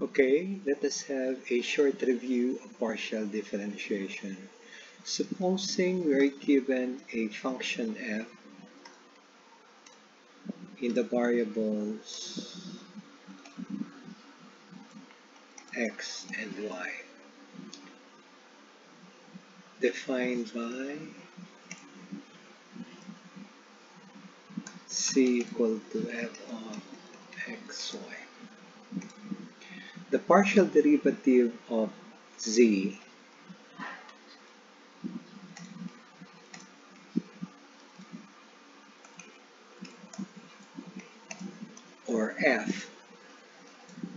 Okay, let us have a short review of partial differentiation. Supposing we are given a function f in the variables x and y defined by c equal to f of xy the partial derivative of z or f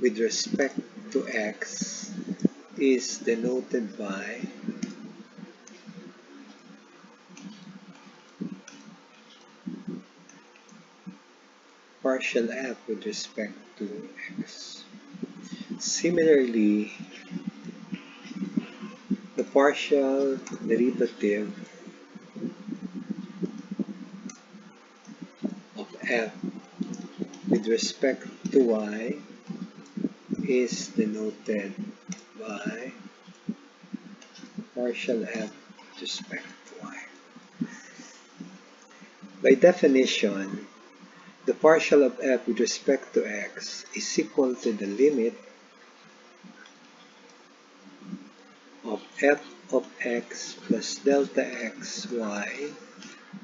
with respect to x is denoted by partial f with respect to x. Similarly, the partial derivative of f with respect to y is denoted by partial f with respect to y. By definition, the partial of f with respect to x is equal to the limit of f of x plus delta xy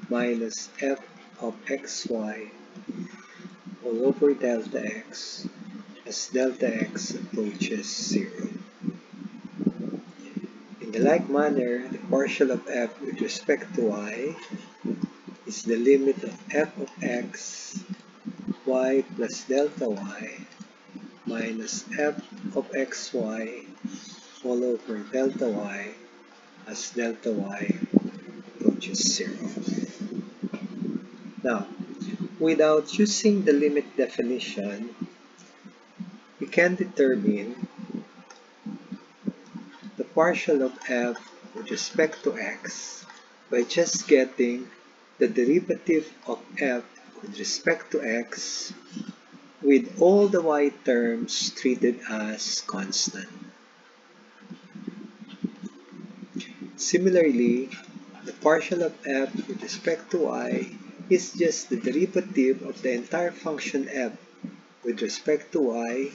minus f of xy all over delta x as delta x approaches 0. In the like manner, the partial of f with respect to y is the limit of f of x y plus delta y minus f of xy all over delta y as delta y approaches 0. Now, without using the limit definition, we can determine the partial of f with respect to x by just getting the derivative of f with respect to x with all the y terms treated as constant. Similarly, the partial of f with respect to y is just the derivative of the entire function f with respect to y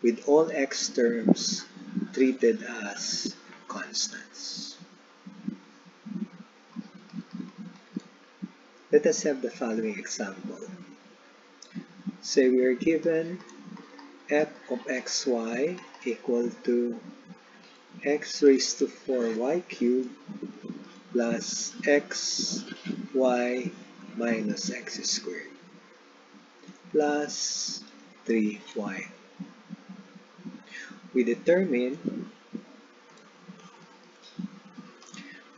with all x terms treated as constants. Let us have the following example. Say we are given f of xy equal to x raised to 4y cubed plus x y minus x squared plus 3y. We determine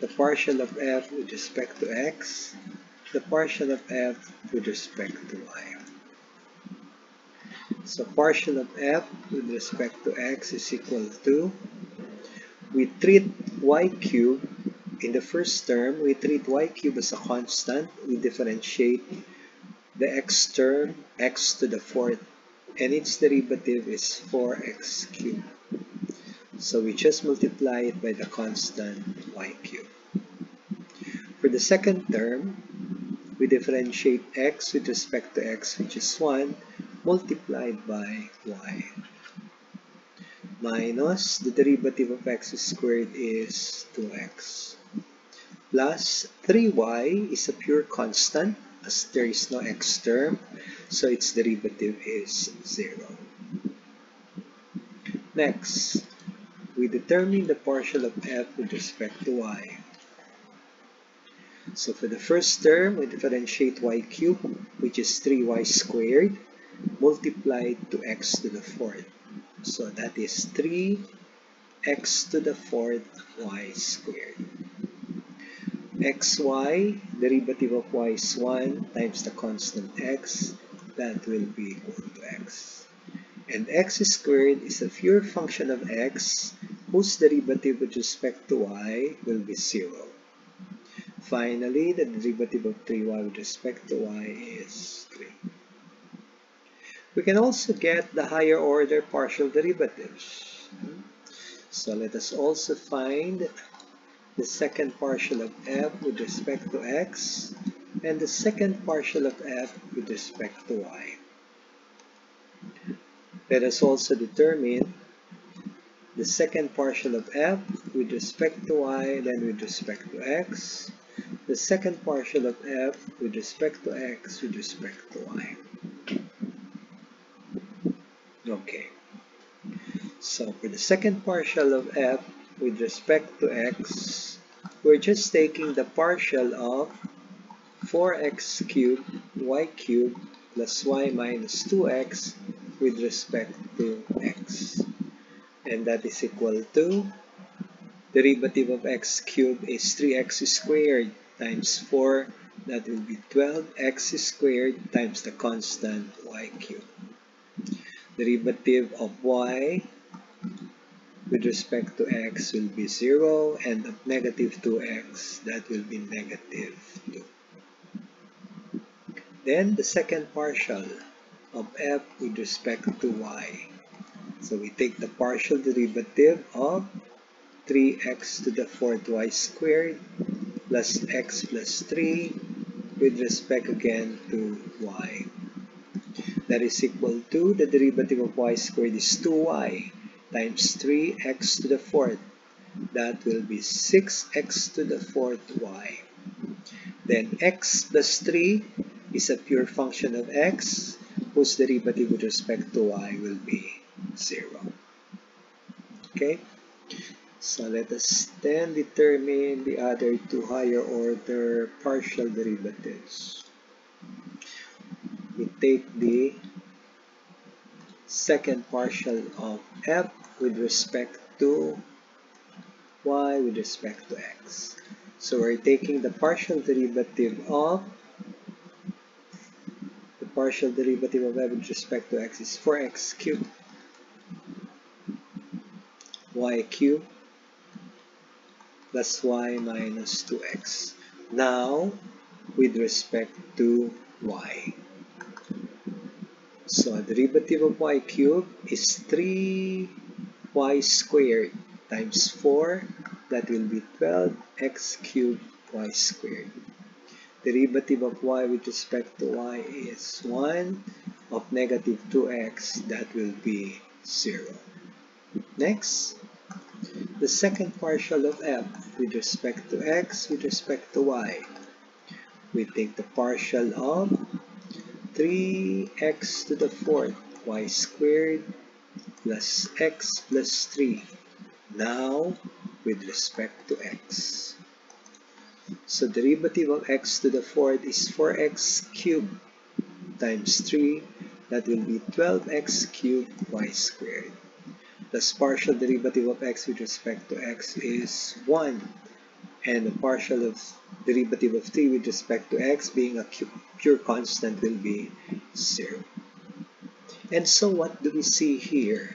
the partial of f with respect to x, the partial of f with respect to y. So partial of f with respect to x is equal to we treat y in the first term, we treat y as a constant. We differentiate the x term, x to the fourth, and its derivative is 4x cubed. So we just multiply it by the constant y. For the second term, we differentiate x with respect to x, which is 1, multiplied by y minus the derivative of x squared is 2x plus 3y is a pure constant as there is no x term so its derivative is 0. Next, we determine the partial of f with respect to y. So for the first term, we differentiate y cubed, which is 3y squared, multiplied to x to the fourth. So that is 3x to the fourth y squared. xy, derivative of y is 1 times the constant x, that will be equal to x. And x squared is a pure function of x whose derivative with respect to y will be 0. Finally, the derivative of 3y with respect to y is 3. We can also get the higher order partial derivatives. So let us also find the second partial of f with respect to x and the second partial of f with respect to y. Let us also determine the second partial of f with respect to y, then with respect to x, the second partial of f with respect to x with respect to y. Okay. So for the second partial of f with respect to x, we're just taking the partial of 4x cubed y cubed plus y minus 2x with respect to x. And that is equal to derivative of x cubed is 3x squared times 4. That will be 12x squared times the constant y cubed. Derivative of y with respect to x will be 0 and of negative 2x that will be negative 2. Then the second partial of f with respect to y. So we take the partial derivative of 3x to the fourth y squared plus x plus 3 with respect again to y. That is equal to the derivative of y squared is 2y times 3x to the fourth. That will be 6x to the fourth y. Then x plus 3 is a pure function of x whose derivative with respect to y will be 0. Okay, so let us then determine the other two higher order partial derivatives. We take the second partial of f with respect to y with respect to x. So we're taking the partial derivative of the partial derivative of f with respect to x is 4x cubed y cubed plus y minus 2x. Now, with respect to y. So, the derivative of y cubed is 3y squared times 4. That will be 12x cubed y squared. Derivative of y with respect to y is 1 of negative 2x that will be 0 next. The second partial of f with respect to x with respect to y. We take the partial of 3x to the fourth y squared plus x plus 3 now with respect to x so derivative of x to the fourth is 4x cubed times 3. That will be 12x cubed y squared. Thus partial derivative of x with respect to x is 1. And the partial of derivative of 3 with respect to x being a pure constant will be 0. And so what do we see here?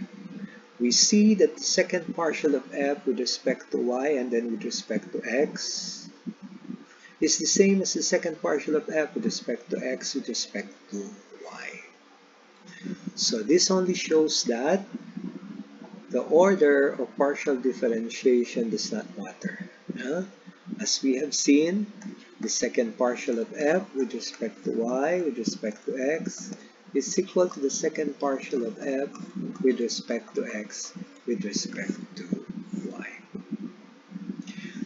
We see that the second partial of f with respect to y and then with respect to x is the same as the second partial of f with respect to x with respect to y. So this only shows that the order of partial differentiation does not matter. As we have seen, the second partial of f with respect to y with respect to x is equal to the second partial of f with respect to x with respect to y.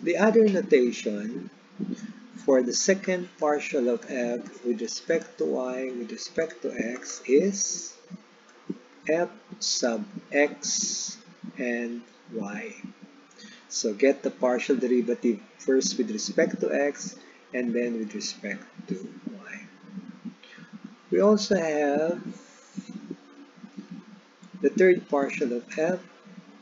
The other notation for the second partial of f with respect to y with respect to x is f sub x and y. So get the partial derivative first with respect to x and then with respect to y. We also have the third partial of f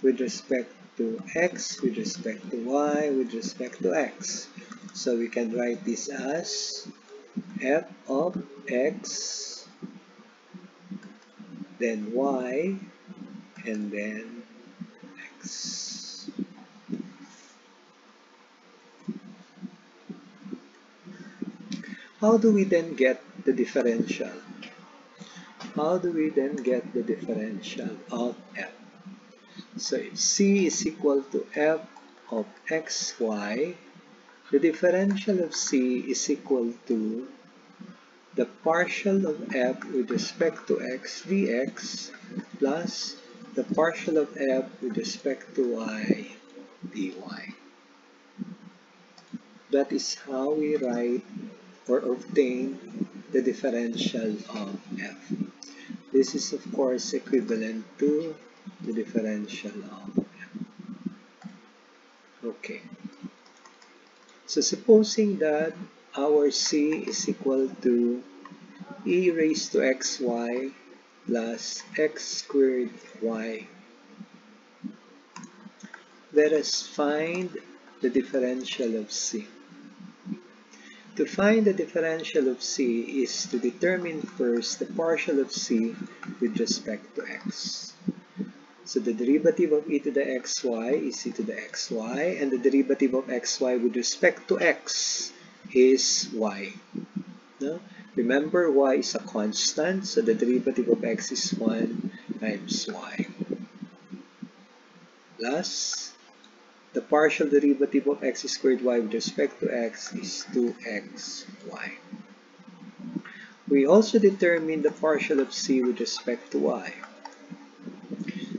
with respect to x, with respect to y, with respect to x. So we can write this as f of x, then y, and then x. How do we then get the differential? how do we then get the differential of f? So if c is equal to f of xy, the differential of c is equal to the partial of f with respect to x dx plus the partial of f with respect to y dy. That is how we write or obtain the differential of f. This is of course equivalent to the differential of f. Okay. So supposing that our c is equal to e raised to xy plus x squared y. Let us find the differential of c. To find the differential of c is to determine first the partial of c with respect to x. So the derivative of e to the xy is e to the xy and the derivative of xy with respect to x is y. No? Remember y is a constant so the derivative of x is 1 times y plus the partial derivative of x squared y with respect to x is 2xy. We also determine the partial of c with respect to y.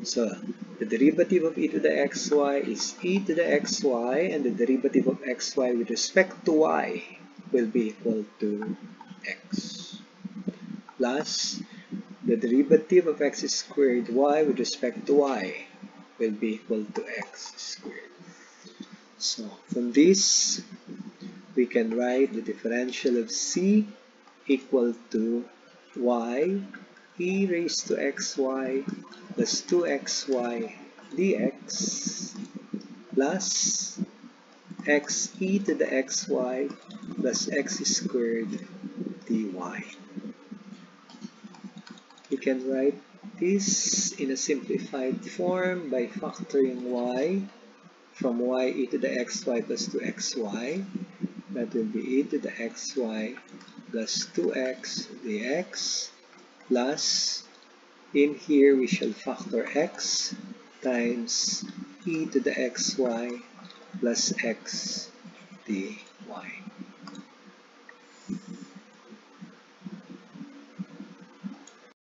So the derivative of e to the xy is e to the xy and the derivative of xy with respect to y will be equal to x plus the derivative of x squared y with respect to y will be equal to x squared. So from this, we can write the differential of c equal to y e raised to xy plus 2xy dx plus x e to the xy plus x squared dy. We can write this in a simplified form by factoring y from y e to the xy plus 2xy. That will be e to the xy plus 2x dx plus in here we shall factor x times e to the xy plus x dy.